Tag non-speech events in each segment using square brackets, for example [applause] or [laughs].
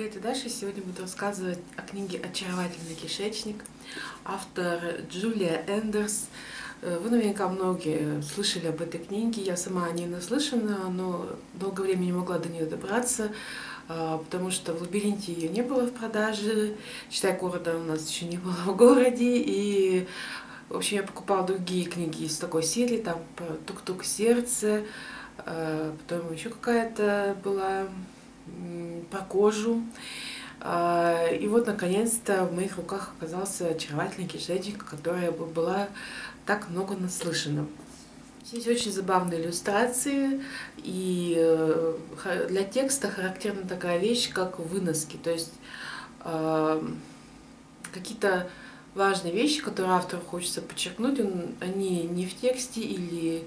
Привет и дальше. Сегодня буду рассказывать о книге «Очаровательный кишечник». Автор Джулия Эндерс. Э, вы наверняка многие слышали об этой книге. Я сама не наслышана, но долгое время не могла до нее добраться, э, потому что в лабиринте ее не было в продаже. Читай города у нас еще не было в городе. И, в общем, я покупала другие книги из такой серии, там тук-тук сердце, э, потом еще какая-то была по кожу. А, и вот, наконец-то, в моих руках оказался очаровательный кишечник, которая была так много наслышана. Здесь очень забавные иллюстрации, и э, для текста характерна такая вещь, как выноски, то есть а, какие-то важные вещи, которые автору хочется подчеркнуть, он, они не в тексте или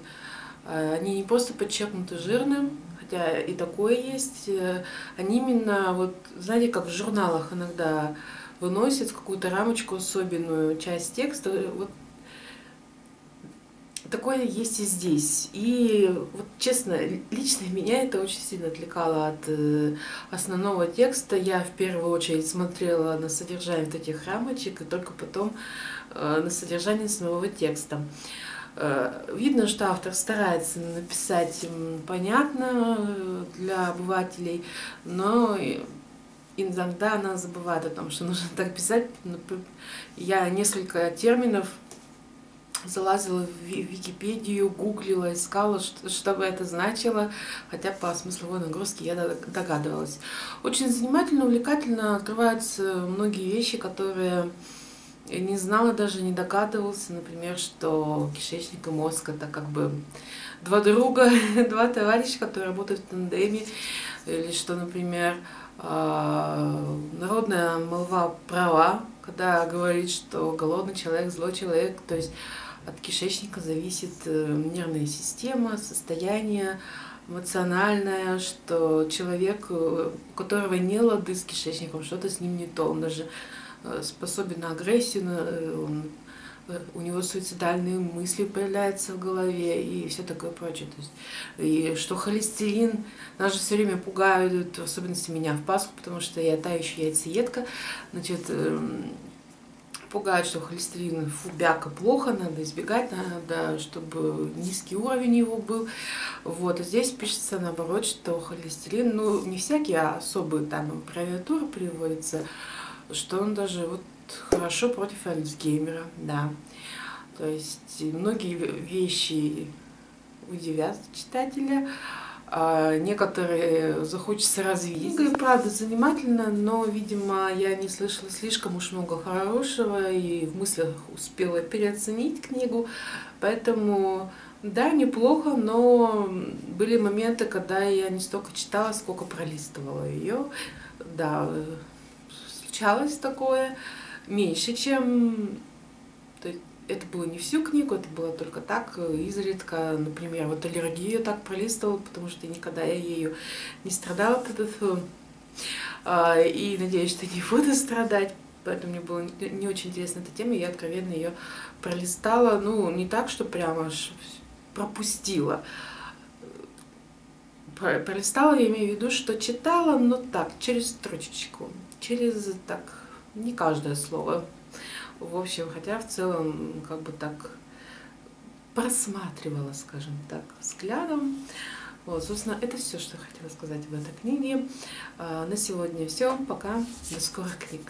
а, они не просто подчеркнуты жирным, хотя и такое есть, э, они именно, вот, знаете, как в журналах иногда выносят какую-то рамочку особенную, часть текста, вот такое есть и здесь. И вот честно, лично меня это очень сильно отвлекало от э, основного текста. Я в первую очередь смотрела на содержание вот этих рамочек и только потом э, на содержание самого текста. Видно, что автор старается написать понятно э, для обывателей, но иногда она забывает о том, что нужно так писать. Я несколько терминов залазила в Википедию, гуглила, искала, что, что бы это значило, хотя по смысловой нагрузке я догадывалась. Очень занимательно, увлекательно открываются многие вещи, которые я не знала, даже не догадывался, например, что кишечник и мозг это как бы два друга, [laughs] два товарища, которые работают в тандеме, или что, например, а, народная молва права, когда говорит, что голодный человек, злой человек, то есть от кишечника зависит э, нервная система, состояние эмоциональное, что человек, у которого не лады с кишечником, что-то с ним не то, он даже Э, способен на агрессию, э, он, э, у него суицидальные мысли появляются в голове и все такое прочее. То есть, и что холестерин, нас же все время пугают, в особенности меня в Пасху, потому что я та еще яйцеедка, значит, эм, пугают, что холестерин фубяка плохо, надо избегать, надо, чтобы низкий уровень его был. Вот, а здесь пишется наоборот, что холестерин, ну, не всякий, а особые там аббревиатуры приводятся, что он даже вот хорошо против Альцгеймера, да. То есть многие вещи удивят читателя, а некоторые захочется развить. Книга и правда занимательно, но, видимо, я не слышала слишком уж много хорошего и в мыслях успела переоценить книгу, поэтому да, неплохо, но были моменты, когда я не столько читала, сколько пролистывала ее. Да, случалось такое, меньше, чем... Это было не всю книгу, это было только так, изредка, например, вот аллергию так пролистывала, потому что никогда я ею не страдала, а, и надеюсь, что не буду страдать, поэтому мне было не очень интересна эта тема, и я откровенно ее пролистала, ну, не так, что прямо аж пропустила. Пролистала, я имею в виду, что читала, но так, через строчечку через так, не каждое слово. В общем, хотя в целом как бы так просматривала, скажем так, взглядом. Вот, собственно, это все, что я хотела сказать в этой книге. А, на сегодня все. Пока. До скорых книг.